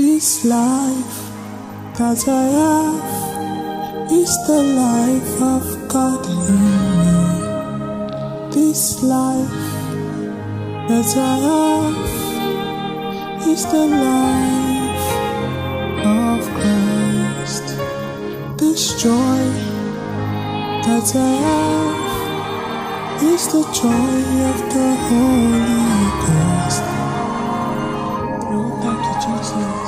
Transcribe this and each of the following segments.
This life that I have is the life of God in me. This life that I have is the life of Christ. This joy that I have is the joy of the Holy Ghost. Oh, thank you, Jesus.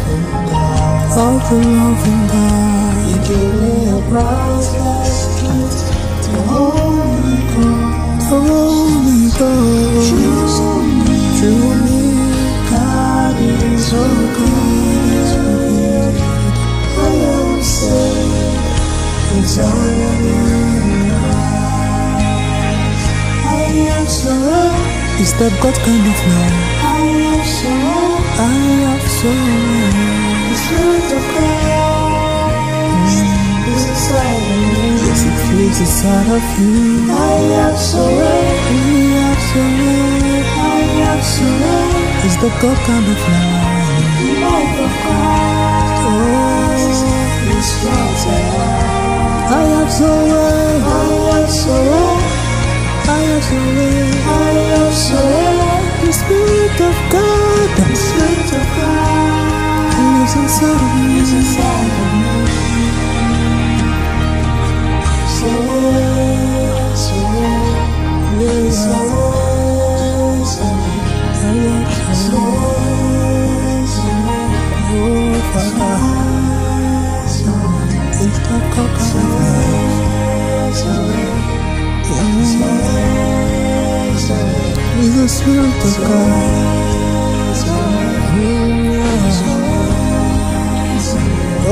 gift, the. Through me, God is. I am saved eternally in Christ. I'm the image of the loving God. Of the loving God. He gave me a priceless gift, the Holy Ghost. The Holy Ghost. Through me, God is so good. I am saved eternally in Christ. I am surrounded. Is that God kind of love? I am surrounded. I am. The Is inside of you. I am surrounded. Are surrounded. I am surrounded. The God kind of? The life. Oh, I am. I am surrounded. I am. I am. I am. The Spirit of God. The Spirit of God With the Spirit of God.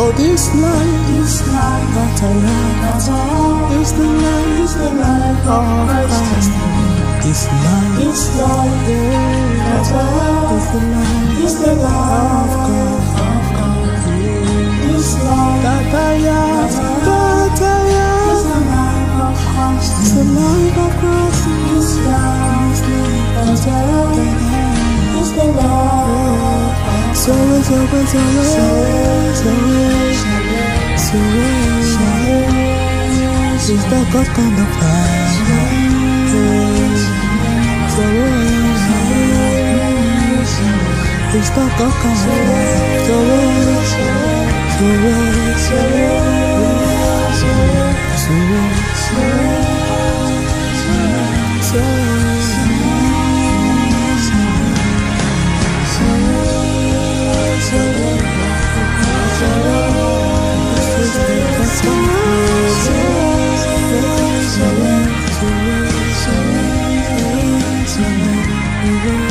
Oh, this life, this life that I have, is the life, is the life of Christ. This life, this life that I have, is the life, is the life of God. This life that I have, So it's so it's so it's Is that God kind of life? So it's Is that God kind of life? So it's so it's so Thank you.